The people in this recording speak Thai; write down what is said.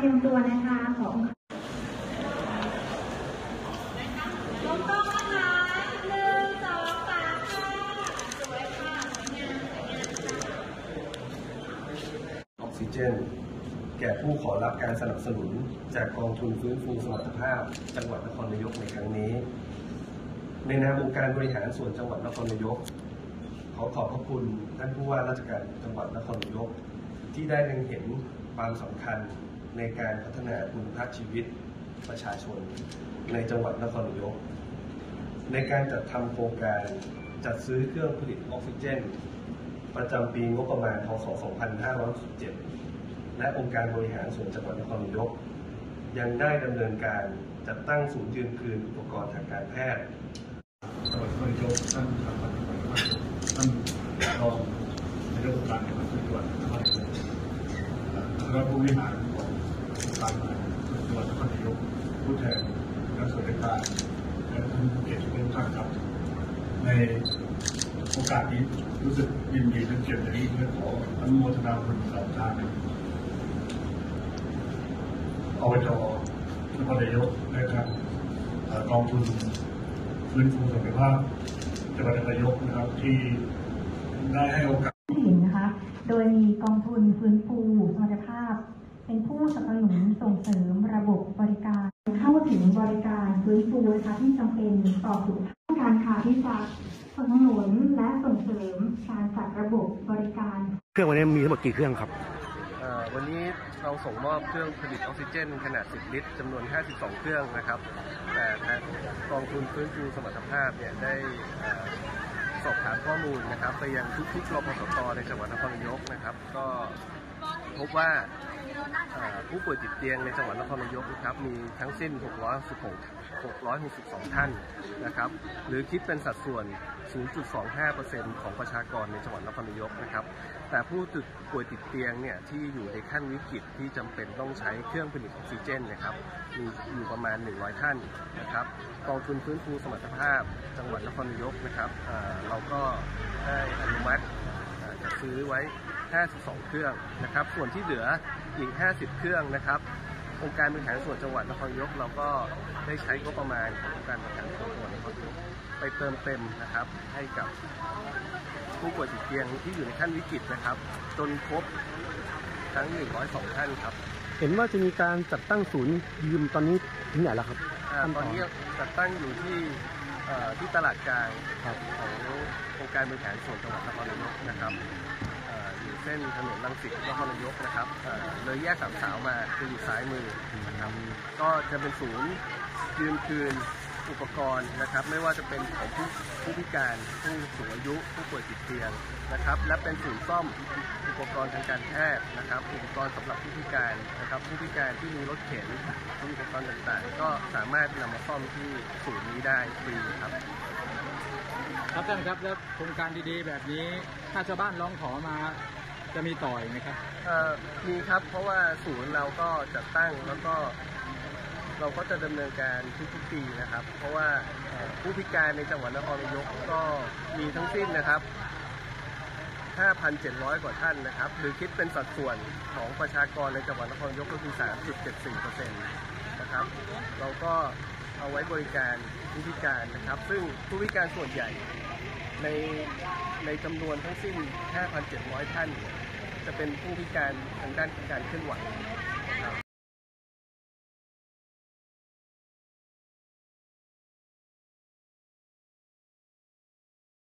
เตรียมตัวนะคะของกล้องนะคะหนึ่งสองสามค่ะสวยค่ะสวยงามสวยงามค่ะออกซิเจน แก่ผู้ขอรับการสนับสนุน จากกองทุนฟื้นฟูสมรรถภาพ จังหวัดนครนายกในครั้งนี้ ในนามองค์การบริหารส่วนจังหวัดนครนายก ขอขอบพระคุณท่านผู้ว่าราชการจังหวัดนครนายกที่ได้เล็งเห็นความสำคัญ ในการพัฒนาคุณภาพชีวิตประชาชน ในจังหวัดนครนายก ในการจัดทำโครงการจัดซื้อเครื่องผลิตออกซิเจน ประจำปีงบประมาณพศ2567 และองค์การบริหารส่วนจังหวัดนครนายก ยังได้ดำเนินการจัดตั้งศูนย์ยืนคืนอุปกรณ์ทางการแพทย์จังหวัดนครนายกท่านทางปฏิบัติการท่านรองนายกองค์การจังหวัดจังหวัดนครนายกและผู้บริหาร ขององค์การบริหารจังหวัดนครนายกผู้แทนและส่วนราชการและท่านผู้เกียรติทุกท่านครับ ในโอกาสนี้รู้สึกยินดีและเกียรติอย่างยิ่งและขออนุโมทนาบุญกับทางอบจนครนายกและทางเอ่อกองทุนฟื้นฟูสุขภาพจังหวัดนครนายกนะครับที่ได้ให้โอกาสหินนะคะ โดยมีกองทุนฟื้นฟูสมรรถภาพ เป็นผู้สนับสนุนส่งเสริมระบบบริการ เข้าถึงบริการฟื้นฟูนะคะที่จำเป็นต่อสุขภาพการค่ะที่จะสนับสนุนและส่งเสริมการจัดระบบบริการ เครื่องวันนี้มีทั้งหมดกี่เครื่องครับวันนี้เราส่งมอบเครื่องผลิตออกซิเจน ขนาด 10 ลิตรจำนวน 52 เครื่องนะครับ แต่กองทุนฟื้นฟูสมรรถภาพเนี่ยได้สอบถามข้อมูลนะครับ ไปยังทุกๆรพสตในจังหวัดนครนายกนะครับ ก็พบว่า ผู้ป่วยติดเตียงในจังหวัดนครนายกนะครับมีทั้งสิ้น 616 662 ท่านนะครับหรือคิดเป็นสัดส่วน 0.25%ของประชากรในจังหวัดนครนายกนะครับแต่ผู้ติดป่วยติดเตียงเนี่ยที่อยู่ในขั้นวิกฤตที่จำเป็นต้องใช้เครื่องผลิตออกซิเจนนะครับมีอยู่ประมาณ 100 ท่านนะครับกองทุนฟื้นฟูสมรรถภาพจังหวัดนครนายกนะครับเเราก็ได้อนุมัติจะซื้อไว้ 52 เครื่องนะครับ ส่วนที่เหลือ อีก 50 เครื่องนะครับองค์การบริหารส่วนจังหวัดนครนายกเราก็ได้ใช้งบประมาณขององค์การบริหารส่วนจังหวัดนครนายกไปเติมเต็มนะครับ ให้กับผู้ป่วยติดเตียงที่อยู่ในขั้นวิกฤตนะครับ จนครบทั้ง 102 ท่านครับ เห็นว่าจะมีการจัดตั้งศูนย์ยืมตอนนี้ถึงไหนแล้วครับอาตอนนี้จัดตั้งอยู่ที่เอ่อที่ตลาดกลางครับขององค์การบริหารส่วนจังหวัดนครนายกนะครับเอ่ออยู่เส้นถนนรังสิตนครนายกนะครับเลยแยกสามสาวมาจะอยู่ซ้ายมือนะครับก็จะเป็นศูนย์ยืนคืนอุปกรณ์นะครับ ไม่ว่าจะเป็นของผู้ผู้พิการผู้สูงอายุผู้ป่วยติดเตียงนะครับ และเป็นศูนย์ซ่อมอุปกรณ์ทางการแพทย์นะครับ อุปกรณ์สำหรับผู้พิการนะครับ ผู้พิการที่มีรถเข็นอุปกรณ์ต่างๆ ก็สามารถนำมาซ่อมที่ศูนย์นี้ได้ฟรีครับครับท่านครับแล้วโครงการดีๆ แบบนี้ถ้าชาวบ้านร้องขอมา จะมีต่ออีกไหมครับเอ่อมีครับเพราะว่าศูนย์เราก็จัดตั้งแล้วก็ เราก็จะดำเนินการทุกๆปีนะครับ เพราะว่าเอ่อผู้พิการในจังหวัดนครนายกก็มีทั้งสิ้นนะครับ 5,700 กว่าท่านนะครับ หรือคิดเป็นสัดส่วนของประชากรในจังหวัดนครนายกก็คือ 3.74%นะครับ เราก็เอาไว้บริการผู้พิการนะครับ ซึ่งผู้พิการส่วนใหญ่ ในในจำนวนทั้งสิ้น 5,700 ท่าน จะเป็นผู้พิการทางด้านการเคลื่อนไหว